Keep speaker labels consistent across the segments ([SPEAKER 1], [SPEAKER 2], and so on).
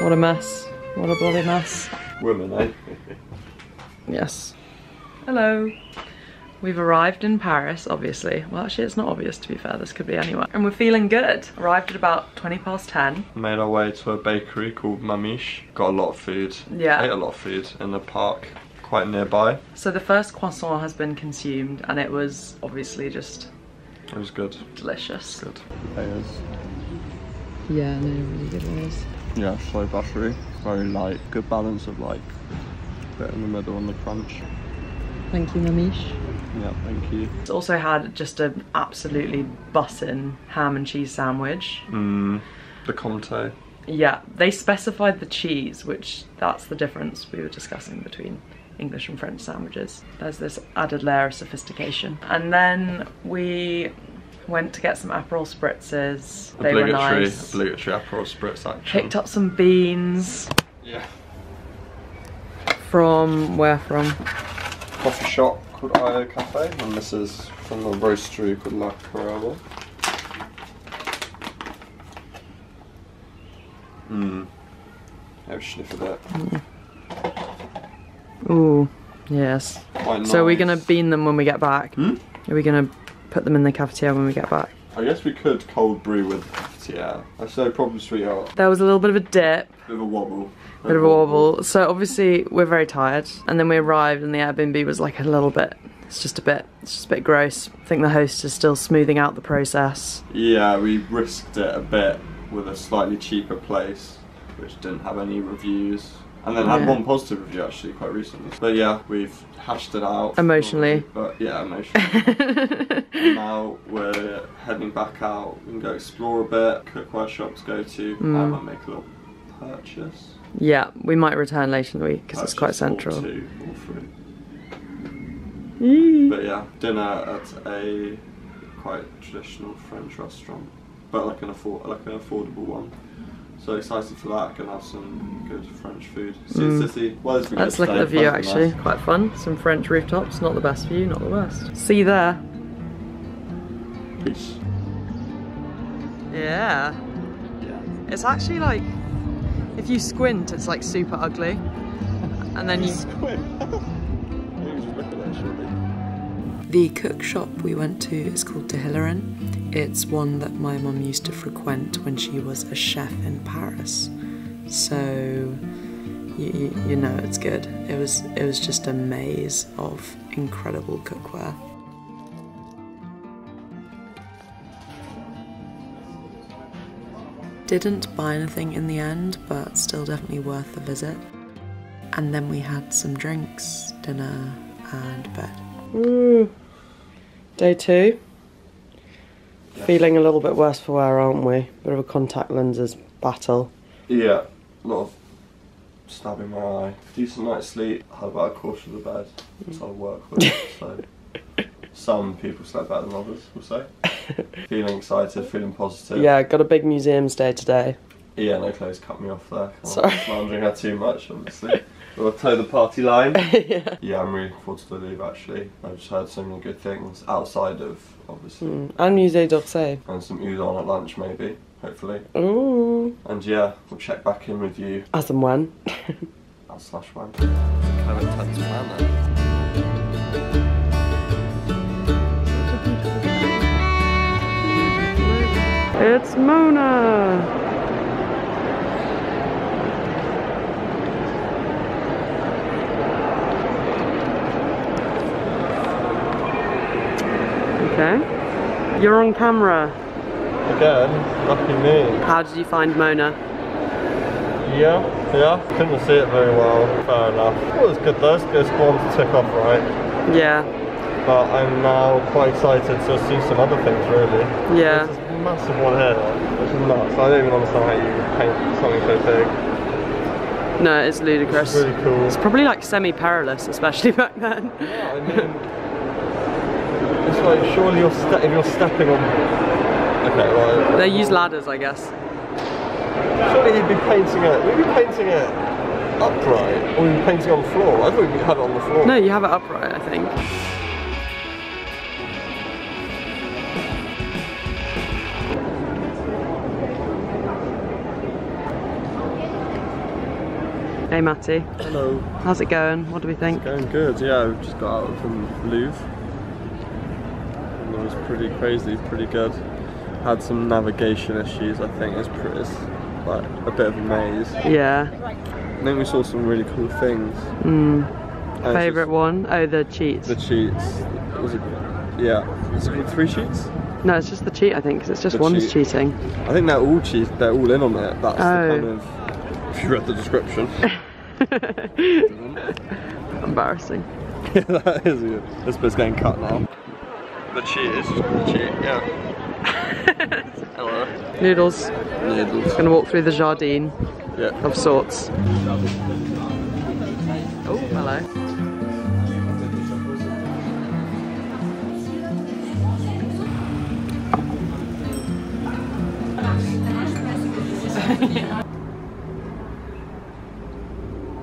[SPEAKER 1] What a mess. What a bloody mess.
[SPEAKER 2] Women, eh?
[SPEAKER 1] Yes. Hello. We've arrived in Paris, obviously. Well, actually, it's not obvious, to be fair. This could be anywhere. And we're feeling good. Arrived at about 20 past 10.
[SPEAKER 2] Made our way to a bakery called Mamiche. Got a lot of food.
[SPEAKER 1] Yeah.
[SPEAKER 2] Ate a lot of food in the park quite nearby.
[SPEAKER 1] So the first croissant has been consumed, and it was obviously just
[SPEAKER 2] It was good.
[SPEAKER 1] delicious.
[SPEAKER 2] Good.
[SPEAKER 1] Yeah, no, really good layers.
[SPEAKER 2] Yeah, slow buttery. Very light. Good balance of like bit in the middle and the crunch.
[SPEAKER 1] Thank you, Mamiche.
[SPEAKER 2] Yeah, thank you.
[SPEAKER 1] It's also had just an absolutely bussin' ham and cheese sandwich.
[SPEAKER 2] Mmm. The Comte.
[SPEAKER 1] Yeah, they specified the cheese, which that's the difference we were discussing between English and French sandwiches. There's this added layer of sophistication. And then we went to get some Aperol spritzes. They were
[SPEAKER 2] Obligatory,
[SPEAKER 1] nice.
[SPEAKER 2] obligatory Aperol Spritz action.
[SPEAKER 1] Picked up some beans
[SPEAKER 2] Yeah.
[SPEAKER 1] from where from?
[SPEAKER 2] Coffee shop called IO Cafe, and this is from the roastery called La Caraba. Mmm. Have a sniff of that.
[SPEAKER 1] Ooh, yes.
[SPEAKER 2] Quite
[SPEAKER 1] So are we
[SPEAKER 2] nice.
[SPEAKER 1] gonna bean them when we get back?
[SPEAKER 2] Hmm?
[SPEAKER 1] Are we gonna put them in the cafetiere when we get back?
[SPEAKER 2] I guess we could cold brew with yeah. I say problem, sweetheart.
[SPEAKER 1] There was a little bit of a dip,
[SPEAKER 2] Bit of a wobble.
[SPEAKER 1] bit of a wobble. So obviously we're very tired, and then we arrived, and the Airbnb was like a little bit. It's just a bit. It's just a bit gross. I think the host is still smoothing out the process.
[SPEAKER 2] Yeah, we risked it a bit with a slightly cheaper place, which didn't have any reviews. And then had one positive review actually quite recently. But yeah, we've hashed it out.
[SPEAKER 1] Emotionally.
[SPEAKER 2] But yeah, emotionally. And now we're heading back out. We can go explore a bit, cookware shops go to. I
[SPEAKER 1] Mm.
[SPEAKER 2] might make a little purchase.
[SPEAKER 1] yeah, we might return later in the week because it's quite central.
[SPEAKER 2] two or three.
[SPEAKER 1] Eee.
[SPEAKER 2] But yeah, dinner at a quite traditional French restaurant, but like an afford like an affordable one. So excited for that. Gonna have some good French food. See
[SPEAKER 1] Mm.
[SPEAKER 2] the city. Well, it's
[SPEAKER 1] Let's look at the view
[SPEAKER 2] pleasant
[SPEAKER 1] actually.
[SPEAKER 2] nice.
[SPEAKER 1] Quite fun. Some French rooftops. Not the best view, not the worst. See you there.
[SPEAKER 2] Peace.
[SPEAKER 1] Yeah.
[SPEAKER 2] Yeah.
[SPEAKER 1] It's actually like, if you squint, it's like super ugly. And then you. The cook shop we went to is called Dehillerin. It's one that my mum used to frequent when she was a chef in Paris. So you, you, you know it's good. It was it was just a maze of incredible cookware. Didn't buy anything in the end, but still definitely worth the visit. And then we had some drinks, dinner, and bed. Mm. Day two. Feeling a little bit worse for wear, aren't we? Bit of a contact lenses battle.
[SPEAKER 2] Yeah. A lot of stabbing my eye. Decent night's sleep. Had about a quarter of the bed. So I work with. so some people slept better than others. We'll say. feeling excited. Feeling positive.
[SPEAKER 1] Yeah, got a big museums day today.
[SPEAKER 2] Yeah, no clothes cut me off there.
[SPEAKER 1] Sorry.
[SPEAKER 2] Slandering her too much, obviously. We'll toe the party line.
[SPEAKER 1] yeah.
[SPEAKER 2] Yeah, I'm really looking forward to the Louvre actually. I've just heard so many good things outside of, obviously.
[SPEAKER 1] Mm. And Musée d'Orsay.
[SPEAKER 2] And some udon at lunch, maybe, hopefully.
[SPEAKER 1] Ooh.
[SPEAKER 2] And yeah, we'll check back in with you
[SPEAKER 1] As and when.
[SPEAKER 2] at slash one. Kind of intense plan then.
[SPEAKER 1] It's Mona! Okay. You're on camera.
[SPEAKER 2] Again, lucky me.
[SPEAKER 1] How did you find Mona?
[SPEAKER 2] Yeah, yeah. Couldn't see it very well. Fair enough. It was good though. It's good. It's one to tick off, right?
[SPEAKER 1] Yeah.
[SPEAKER 2] But I'm now quite excited to see some other things, really.
[SPEAKER 1] Yeah.
[SPEAKER 2] There's this massive one here, which is nuts. I don't even understand how you paint something so big.
[SPEAKER 1] No, it's ludicrous.
[SPEAKER 2] It's really cool.
[SPEAKER 1] It's probably like semi-perilous, especially back then.
[SPEAKER 2] Yeah, I mean, it's like surely you're ste- if you're stepping on. Okay, right.
[SPEAKER 1] They use ladders, I guess.
[SPEAKER 2] Surely you'd be painting it. Would be painting it upright, or would be painting on the floor? I thought you'd have it on the floor.
[SPEAKER 1] No, you have it upright, I think. Hey Matty,
[SPEAKER 2] Hello.
[SPEAKER 1] how's it going? What do we think?
[SPEAKER 2] Going good, yeah. We've just got out from Louvre. Was pretty crazy, pretty good. Had some navigation issues, I think. It's pretty, it's like a bit of a maze.
[SPEAKER 1] Yeah.
[SPEAKER 2] I think we saw some really cool things.
[SPEAKER 1] Mm. Favorite
[SPEAKER 2] just
[SPEAKER 1] one? Oh, the cheats.
[SPEAKER 2] The cheats. Was it, yeah. Is it called three cheats?
[SPEAKER 1] No, it's just the cheat, I think, because it's just
[SPEAKER 2] The
[SPEAKER 1] one's
[SPEAKER 2] cheat.
[SPEAKER 1] cheating.
[SPEAKER 2] I think they're all cheats. They're all in on it. That's
[SPEAKER 1] Oh.
[SPEAKER 2] the kind of. If you read the description.
[SPEAKER 1] Embarrassing.
[SPEAKER 2] yeah, that is it. This bit's getting cut now. The cheat is just called cheat, yeah. Hello.
[SPEAKER 1] Noodles.
[SPEAKER 2] Noodles.
[SPEAKER 1] Gonna walk through the jardine
[SPEAKER 2] Yeah.
[SPEAKER 1] of sorts. Oh, hello.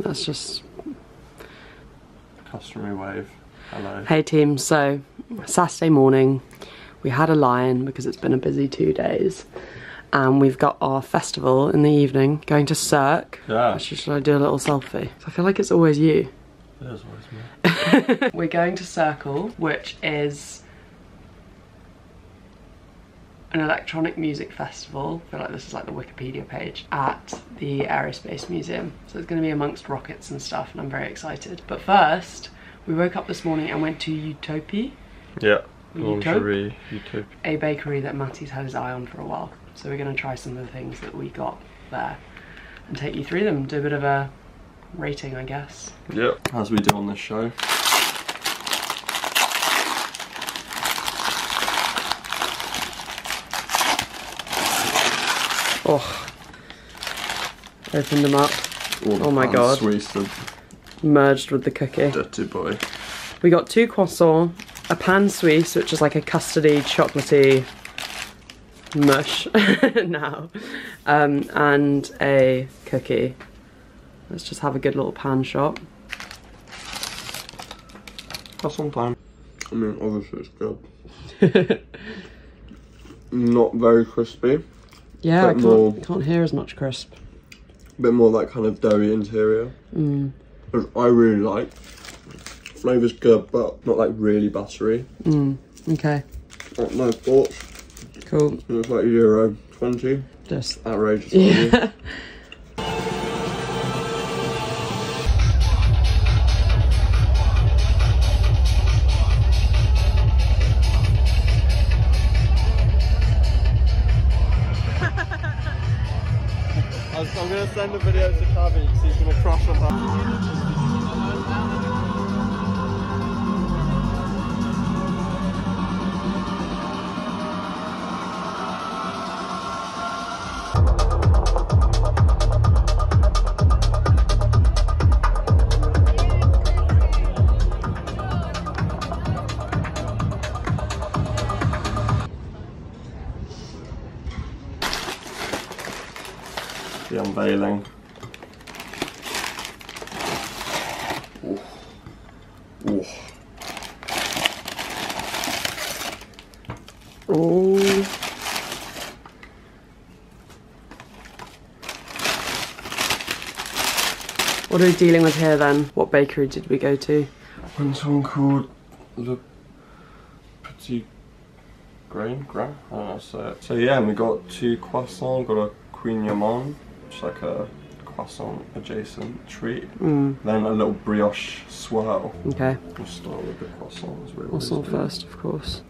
[SPEAKER 1] That's just
[SPEAKER 2] Customary wave. Hello.
[SPEAKER 1] Hey team, so Saturday morning we had a lion because it's been a busy two days and we've got our festival in the evening going to Cercle.
[SPEAKER 2] Yeah.
[SPEAKER 1] Actually, should I do a little selfie? I feel like it's always you.
[SPEAKER 2] There's always me.
[SPEAKER 1] We're going to Cercle, which is an electronic music festival. I feel like this is like the Wikipedia page at the Aerospace Museum. So it's going to be amongst rockets and stuff, and I'm very excited. But first, we woke up this morning and went to Utopia,
[SPEAKER 2] Yeah.
[SPEAKER 1] Utop?
[SPEAKER 2] Lingerie, Utopia.
[SPEAKER 1] a bakery that Matty's had his eye on for a while. So we're going to try some of the things that we got there and take you through them. Do a bit of a rating, I guess.
[SPEAKER 2] Yeah. As we do on this show.
[SPEAKER 1] Oh, opened them up,
[SPEAKER 2] All the
[SPEAKER 1] Oh my God.
[SPEAKER 2] Sweets, the
[SPEAKER 1] merged with the cookie.
[SPEAKER 2] dirty boy.
[SPEAKER 1] We got two croissants, a pain suisse, which is like a custardy, chocolatey mush now, um, and a cookie. Let's just have a good little pan shot.
[SPEAKER 2] That's some time. I mean, obviously it's good. Not very crispy.
[SPEAKER 1] Yeah, I can't,
[SPEAKER 2] more-
[SPEAKER 1] can't hear as much crisp.
[SPEAKER 2] A bit more that kind of doughy interior.
[SPEAKER 1] Mm.
[SPEAKER 2] Which I really like. Flavour's good, but not like really buttery.
[SPEAKER 1] Mm. Okay,
[SPEAKER 2] Not no thoughts.
[SPEAKER 1] cool.
[SPEAKER 2] It's like Euro 20.
[SPEAKER 1] Just
[SPEAKER 2] Outrageous.
[SPEAKER 1] yeah.
[SPEAKER 2] I was, I'm going to send the video to Cavi because he's going to crush on that. Ooh.
[SPEAKER 1] Oh. What are we dealing with here then? What bakery did we go to?
[SPEAKER 2] One called Le Petit Grain, Grain? I don't know how to say it. So yeah, and we got two croissants, got a kouign-amann, which is like a croissant adjacent treat.
[SPEAKER 1] Mm,
[SPEAKER 2] Then a little brioche swirl.
[SPEAKER 1] okay.
[SPEAKER 2] We'll start with the croissant as we
[SPEAKER 1] What's
[SPEAKER 2] always
[SPEAKER 1] on first, of course.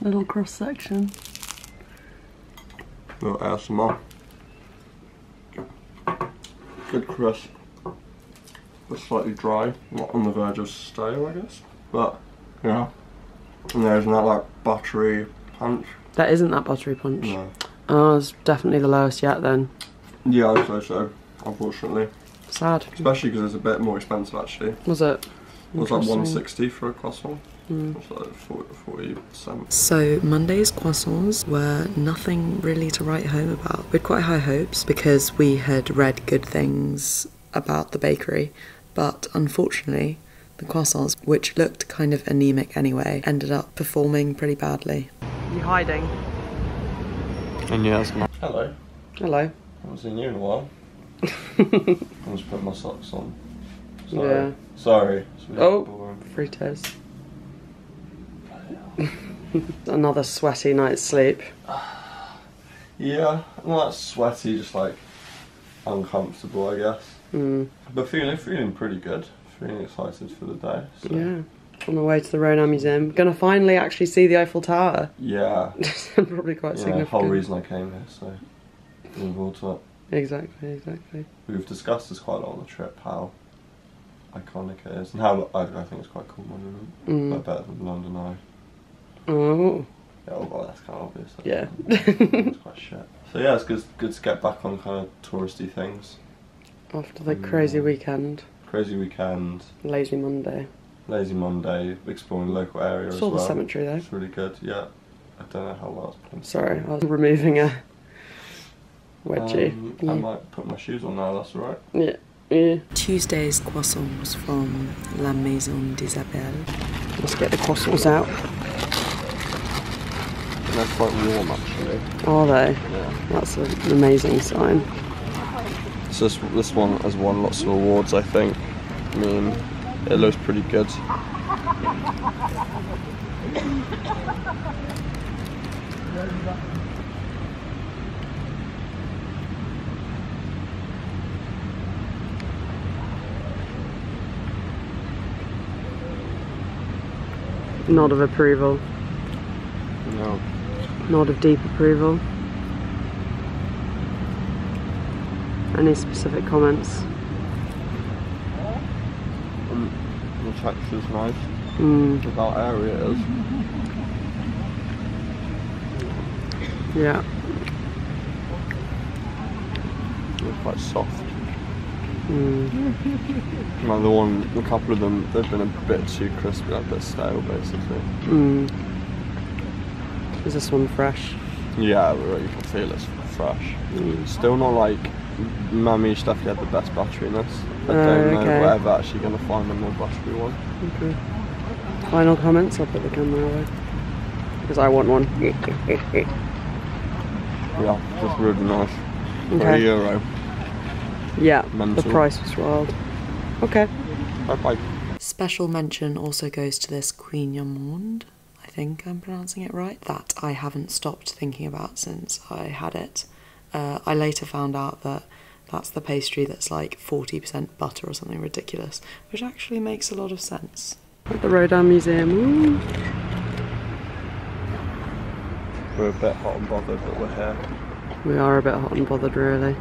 [SPEAKER 1] Little cross section.
[SPEAKER 2] Little ASMR. Good crisp. But slightly dry. Not on the verge of stale, I guess. But, yeah. And there's that like buttery punch.
[SPEAKER 1] That isn't that buttery punch.
[SPEAKER 2] No.
[SPEAKER 1] Oh, it's definitely the lowest yet then.
[SPEAKER 2] Yeah, I'd say so, unfortunately.
[SPEAKER 1] Sad.
[SPEAKER 2] Especially because it's a bit more expensive actually.
[SPEAKER 1] Was it?
[SPEAKER 2] was like 160 for a croissant.
[SPEAKER 1] Mm.
[SPEAKER 2] Like 40, 40%.
[SPEAKER 1] So Monday's croissants were nothing really to write home about. We had quite high hopes because we had read good things about the bakery, but unfortunately, the croissants, which looked kind of anemic anyway, ended up performing pretty badly. You hiding?
[SPEAKER 2] And yes, my... Hello.
[SPEAKER 1] Hello.
[SPEAKER 2] I haven't seen you in a while. I'm just putting my socks on. Sorry.
[SPEAKER 1] Yeah.
[SPEAKER 2] Sorry. It's really
[SPEAKER 1] Oh.
[SPEAKER 2] boring.
[SPEAKER 1] Fritos. Another sweaty night's sleep.
[SPEAKER 2] Yeah, not that sweaty, just like uncomfortable, I guess.
[SPEAKER 1] Mm,
[SPEAKER 2] But feeling feeling pretty good. Feeling excited for the day. So.
[SPEAKER 1] yeah. On the way to the Rodin Museum. Gonna finally actually see the Eiffel Tower.
[SPEAKER 2] Yeah.
[SPEAKER 1] Probably quite
[SPEAKER 2] Yeah,
[SPEAKER 1] significant.
[SPEAKER 2] whole reason I came here. So looking forward to it.
[SPEAKER 1] Exactly, exactly.
[SPEAKER 2] We've discussed this quite a lot on the trip how iconic it is and how I, I think it's quite a cool monument.
[SPEAKER 1] Mm.
[SPEAKER 2] Better than London Eye.
[SPEAKER 1] Oh,
[SPEAKER 2] Yeah, oh that's kind of obvious. I
[SPEAKER 1] yeah.
[SPEAKER 2] it's quite shit. So yeah, it's good, good to get back on kind of touristy things.
[SPEAKER 1] After the crazy
[SPEAKER 2] Mm.
[SPEAKER 1] weekend,
[SPEAKER 2] Crazy weekend,
[SPEAKER 1] lazy Monday.
[SPEAKER 2] Lazy Monday, exploring the local area as
[SPEAKER 1] Saw the cemetery though.
[SPEAKER 2] It's really good. Yeah, I don't know how well it's put.
[SPEAKER 1] Sorry, I was removing a wedgie.
[SPEAKER 2] Um,
[SPEAKER 1] yeah.
[SPEAKER 2] I might put my shoes on now. That's all right.
[SPEAKER 1] yeah. Yeah.
[SPEAKER 3] Tuesday's croissants from La Maison d'Isabelle.
[SPEAKER 1] Let's get the croissants out.
[SPEAKER 2] They're quite warm actually.
[SPEAKER 1] Are they?
[SPEAKER 2] Yeah.
[SPEAKER 1] That's an amazing sign.
[SPEAKER 2] So this, this one has won lots of awards, I think. I mean, it looks pretty good.
[SPEAKER 1] Nod of approval.
[SPEAKER 2] No.
[SPEAKER 1] Nod of deep approval. Any specific comments?
[SPEAKER 2] Um, the texture's nice.
[SPEAKER 1] Mm,
[SPEAKER 2] Look how airy it is.
[SPEAKER 1] yeah.
[SPEAKER 2] It's quite soft.
[SPEAKER 1] Mm.
[SPEAKER 2] The one, a couple of them, they've been a bit too crispy, like a bit stale, basically.
[SPEAKER 1] Mm. Is this one fresh?
[SPEAKER 2] Yeah, you can feel it's fresh.
[SPEAKER 1] Mm.
[SPEAKER 2] Still not like Mummy definitely had the best butteriness. I
[SPEAKER 1] Oh,
[SPEAKER 2] don't know
[SPEAKER 1] okay.
[SPEAKER 2] if we're actually going to find a more buttery one.
[SPEAKER 1] Okay. Final comments? I'll put the camera away. Because I want one.
[SPEAKER 2] Yeah, just really nice. For a
[SPEAKER 1] Okay.
[SPEAKER 2] euro.
[SPEAKER 1] Yeah,
[SPEAKER 2] Mental.
[SPEAKER 1] the price was wild. Okay.
[SPEAKER 2] Bye bye.
[SPEAKER 3] Special mention also goes to this kouign-amann, I think I'm pronouncing it right, that I haven't stopped thinking about since I had it. Uh, I later found out that that's the pastry that's like 40% butter or something ridiculous, which actually makes a lot of sense.
[SPEAKER 1] At the Rodin Museum. Ooh.
[SPEAKER 2] We're a bit hot and bothered, but we're here.
[SPEAKER 1] We are a bit hot and bothered, really.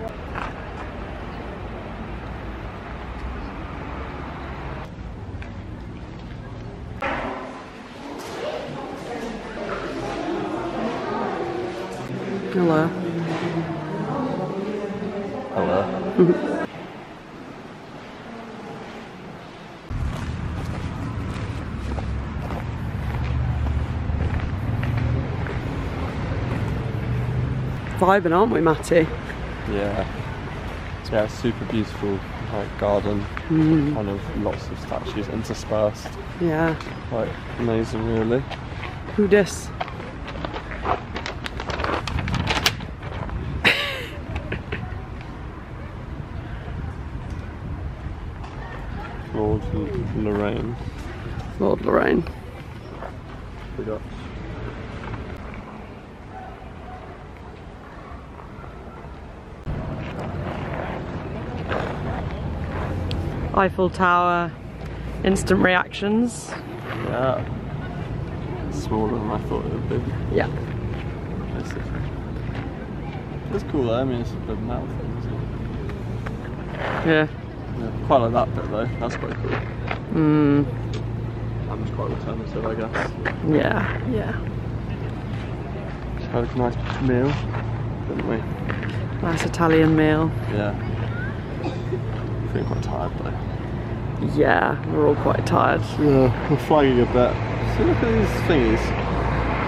[SPEAKER 1] Hello. Vibing, aren't we, Matty?
[SPEAKER 2] Yeah. Yeah, super beautiful like garden,
[SPEAKER 1] Mm,
[SPEAKER 2] kind of lots of statues interspersed.
[SPEAKER 1] yeah.
[SPEAKER 2] Like amazing really.
[SPEAKER 1] Who dis?
[SPEAKER 2] Claude Lorrain.
[SPEAKER 1] Claude Lorrain.
[SPEAKER 2] Forgot.
[SPEAKER 1] Eiffel Tower. Instant reactions.
[SPEAKER 2] Yeah. Smaller than I thought it would be.
[SPEAKER 1] Yeah.
[SPEAKER 2] It's cool though, I mean it's a bit thing, isn't it?
[SPEAKER 1] Yeah.
[SPEAKER 2] Yeah. Quite like that bit though, that's quite cool.
[SPEAKER 1] Mm,
[SPEAKER 2] That was quite alternative I guess.
[SPEAKER 1] yeah. Yeah.
[SPEAKER 2] Just had a nice meal, didn't we?
[SPEAKER 1] Nice Italian meal.
[SPEAKER 2] Yeah. Feeling quite tired though.
[SPEAKER 1] Yeah, we're all quite tired.
[SPEAKER 2] Yeah, I'm flagging a bit. See, look at these thingies.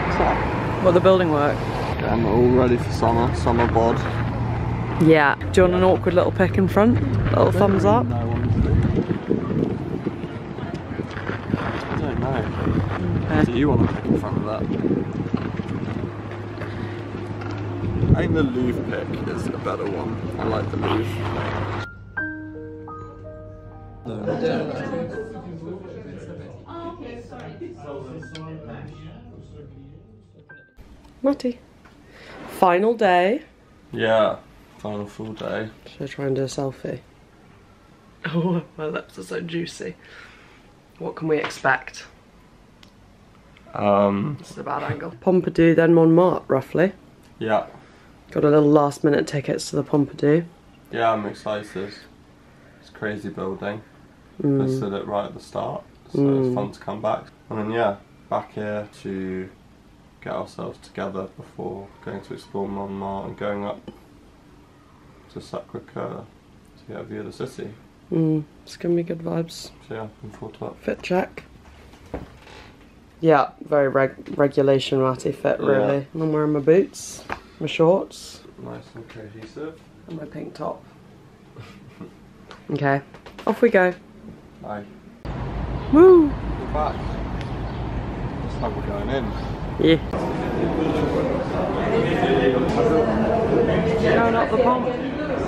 [SPEAKER 2] What's that?
[SPEAKER 1] Well, the building work.
[SPEAKER 2] I'm all ready for summer, summer bod.
[SPEAKER 1] Yeah. Do you want an awkward little pick in front? Little thumbs up?
[SPEAKER 2] No. I don't know.
[SPEAKER 1] Okay.
[SPEAKER 2] Do you want to pick in front of that? I think the Louvre pick is a better one. I like the Louvre.
[SPEAKER 1] Matty. Final day.
[SPEAKER 2] Yeah, final full day.
[SPEAKER 1] Should I try and do a selfie? Oh, my lips are so juicy. What can we expect?
[SPEAKER 2] Um,
[SPEAKER 1] This is a bad angle. Pompidou, then Montmartre, roughly.
[SPEAKER 2] yeah,
[SPEAKER 1] Got a little last minute tickets to the Pompidou.
[SPEAKER 2] yeah, I'm excited. It's a crazy building.
[SPEAKER 1] Mm.
[SPEAKER 2] I said it right at the start, so it's fun to come back. And then yeah, back here to get ourselves together before going to explore Montmartre and going up to Sacre Coeur to get a view of the city.
[SPEAKER 1] Mm. It's gonna be good vibes.
[SPEAKER 2] So yeah, looking forward to that.
[SPEAKER 1] Fit check. Yeah, very reg- regulation ratty fit, really. And I'm wearing my boots, my shorts,
[SPEAKER 2] Nice and cohesive.
[SPEAKER 1] and my pink top. okay, off we go.
[SPEAKER 2] Bye.
[SPEAKER 1] Woo!
[SPEAKER 2] We're back. This time we're going in.
[SPEAKER 1] Yeah. Going up the pump.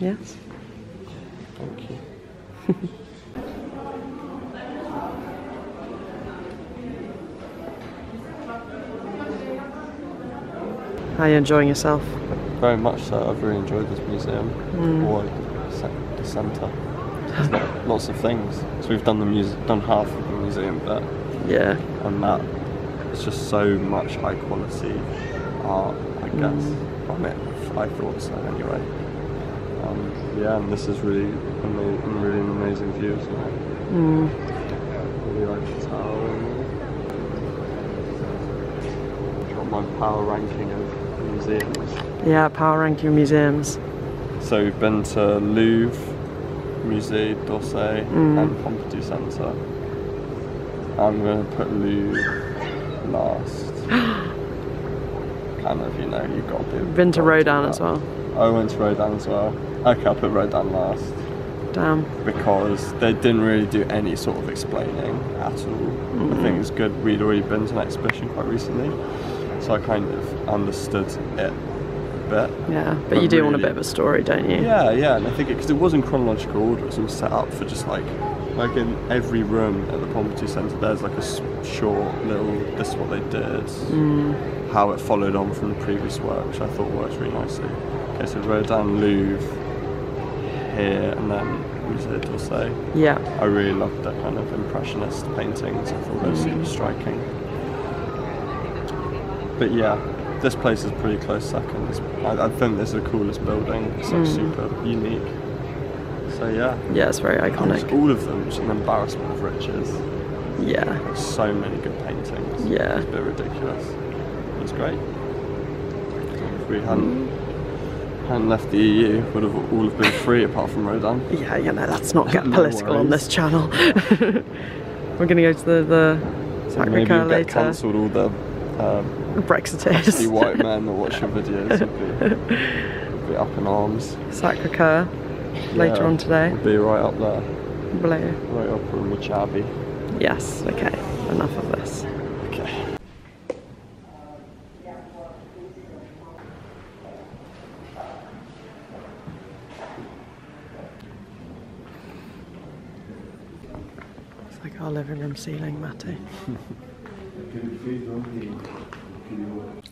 [SPEAKER 1] Yes.
[SPEAKER 2] Thank you.
[SPEAKER 1] How are you enjoying yourself?
[SPEAKER 2] Very much so. I've really enjoyed this museum. Mm. Or ce- the centre. Lots of things. So we've done the muse- done half of the museum bit,
[SPEAKER 1] Yeah.
[SPEAKER 2] and that it's just so much high quality art. I guess mm. from it, I thought so anyway. Um, yeah, and this is really ama- really an amazing view, isn't it?
[SPEAKER 1] Mm.
[SPEAKER 2] Really like the tower. Got my power ranking of museums.
[SPEAKER 1] Yeah, power ranking museums.
[SPEAKER 2] So we've been to Louvre, Musée d'Orsay, and Pompidou Centre. I'm going to put Louvre last. You got to be.
[SPEAKER 1] Been to
[SPEAKER 2] got do
[SPEAKER 1] Rodin
[SPEAKER 2] that.
[SPEAKER 1] as well.
[SPEAKER 2] I went to Rodin as well. Okay, I'll put Rodin last
[SPEAKER 1] Damn.
[SPEAKER 2] because they didn't really do any sort of explaining at all. I think mm. it's good. We'd already been to an exhibition quite recently, so I kind of understood it a bit.
[SPEAKER 1] Yeah, but,
[SPEAKER 2] But
[SPEAKER 1] you do want a bit of a story, don't you?
[SPEAKER 2] Yeah, yeah, and I think because it, was in chronological order, it was all set up for just like, like in every room at the Pompidou Centre, there's like a short little, this is what they did,
[SPEAKER 1] Mm.
[SPEAKER 2] how it followed on from the previous work, which I thought worked really nicely. Okay, so Rodin Louvre here, and then Musée d'Orsay.
[SPEAKER 1] Yeah.
[SPEAKER 2] I really loved that kind of impressionist paintings. I thought those were super striking. But yeah, this place is pretty close second. I, I think this is the coolest building. It's like super unique. So yeah,
[SPEAKER 1] Yeah, it's very iconic.
[SPEAKER 2] all of them just an embarrassment of riches.
[SPEAKER 1] Yeah.
[SPEAKER 2] So many good paintings.
[SPEAKER 1] Yeah.
[SPEAKER 2] it's a bit ridiculous. It's great. If we hadn't hadn't left the EU, would have all have been free apart from Rodin.
[SPEAKER 1] Yeah, you know, let's not get
[SPEAKER 2] No
[SPEAKER 1] political on this channel. We're gonna go to the, the Sacre
[SPEAKER 2] Maybe get
[SPEAKER 1] later.
[SPEAKER 2] cancelled all the um,
[SPEAKER 1] Brexiteers.
[SPEAKER 2] the white men that watch your videos would be, will be up in arms.
[SPEAKER 1] Sacre Coeur later
[SPEAKER 2] Yeah,
[SPEAKER 1] on today.
[SPEAKER 2] We'll be right up there,
[SPEAKER 1] Blue.
[SPEAKER 2] right up in Wachabi.
[SPEAKER 1] Yes, okay. Enough of this.
[SPEAKER 2] Okay.
[SPEAKER 1] It's like our living room ceiling, Matty.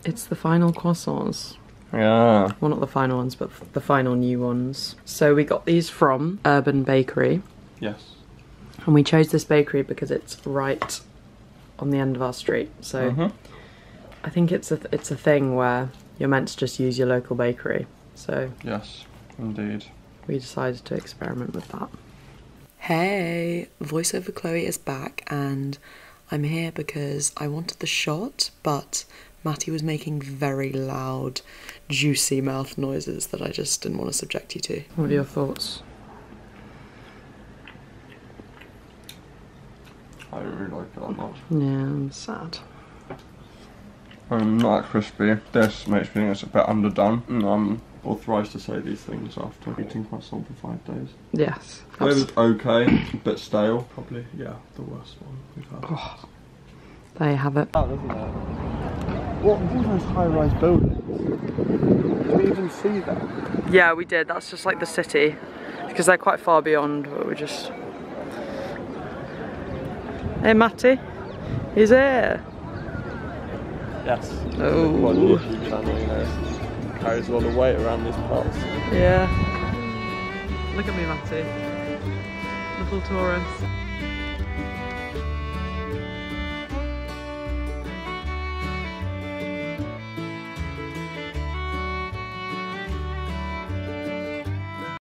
[SPEAKER 1] it's the final croissants.
[SPEAKER 2] Yeah.
[SPEAKER 1] Well, not the final ones, but the final new ones. So we got these from Urban Bakery.
[SPEAKER 2] Yes.
[SPEAKER 1] And we chose this bakery because it's right on the end of our street. So
[SPEAKER 2] Mhm.
[SPEAKER 1] I think it's a it's a thing where you're meant to just use your local bakery. So
[SPEAKER 2] Yes, indeed.
[SPEAKER 1] we decided to experiment with that.
[SPEAKER 3] Hey, voiceover Chloe is back, and I'm here because I wanted the shot, but Matty was making very loud, juicy mouth noises that I just didn't want to subject you to.
[SPEAKER 1] What are your thoughts?
[SPEAKER 2] I don't really like it that much.
[SPEAKER 1] Yeah, I'm sad.
[SPEAKER 2] Um, not that crispy. This makes me think it's a bit underdone. And I'm authorised to say these things after eating croissant for five days.
[SPEAKER 1] Yes.
[SPEAKER 2] Flavor's okay, a bit stale. Probably, yeah, the worst one we've had.
[SPEAKER 1] Oh, there you have it.
[SPEAKER 2] That doesn't it? What are those high-rise buildings? Do we even see that?
[SPEAKER 1] Yeah, we did. That's just like the city. Because they're quite far beyond, but we just... Hey, Matty. He's here.
[SPEAKER 2] Yes.
[SPEAKER 1] Oh.
[SPEAKER 2] One YouTube channel, you know, carries a lot of weight around these parts.
[SPEAKER 1] Yeah. Look at me, Matty. Little tourist.